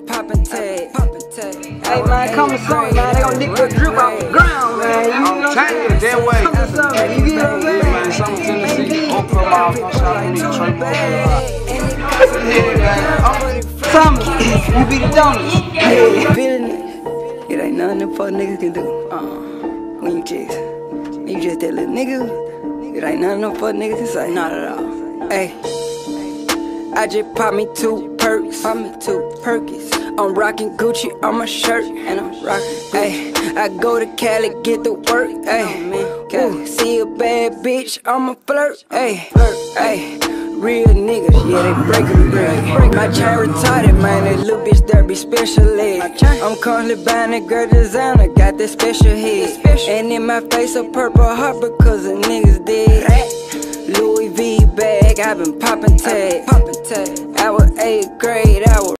been popping tag. Popping tag. Hey man, come with something, man. They gon' nick the drip off the ground, man. You know what I'm Tell that way. Come with something, you get what I'm saying? Man, Summit Tennessee. Open my mouth, I'm shouting me, Trey Something, you be the donuts. Yeah. Feeling it. It ain't nothing them fuck niggas can do. Uh, when you just, you just that little nigga. It ain't nothing them fuck niggas can say. Not at all. Hey, I just pop me two perks. Me two perkies. I'm rocking Gucci on my shirt, and I'm rocking. Hey, I go to Cali get the work. Hey, see a bad bitch, I'ma flirt. Hey, hey. Real niggas, yeah, they breaking bread. My chain retarded, man, that little bitch there be special ed. I'm currently buying a girl designer, got that special head. And in my face a purple heart because the niggas dead. Louis V bag, I been popping tag. I eighth grade, I was